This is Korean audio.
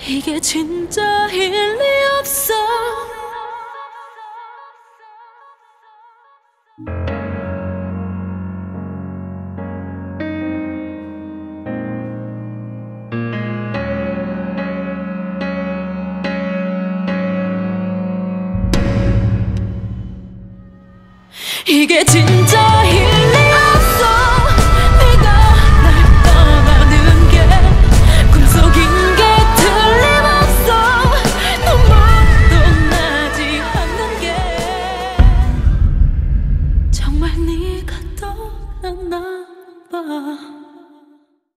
이게 진짜 일리 없어. 이게 진짜 等等吧。